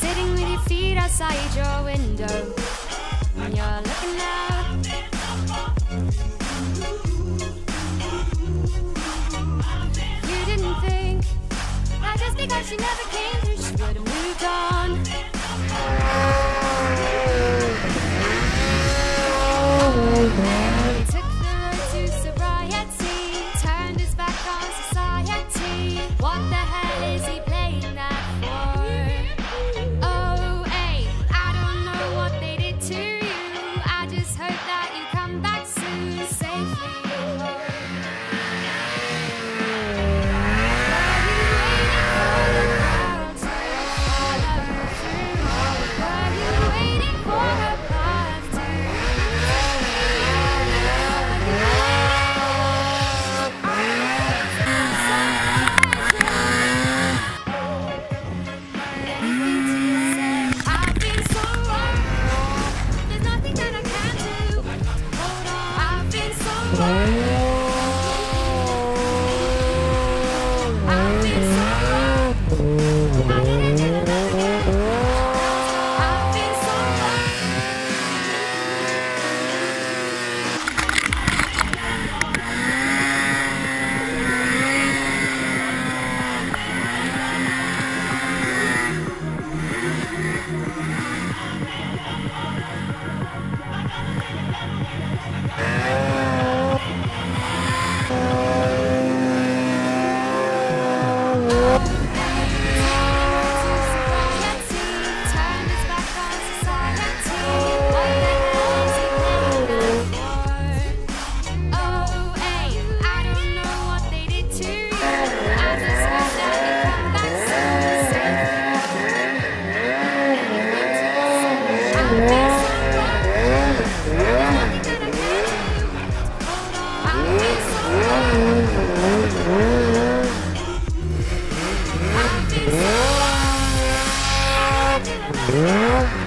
Sitting with your feet outside your window. And you're looking out. You didn't think. I just because she never came through She would've moved on. Bye. ¿Eh?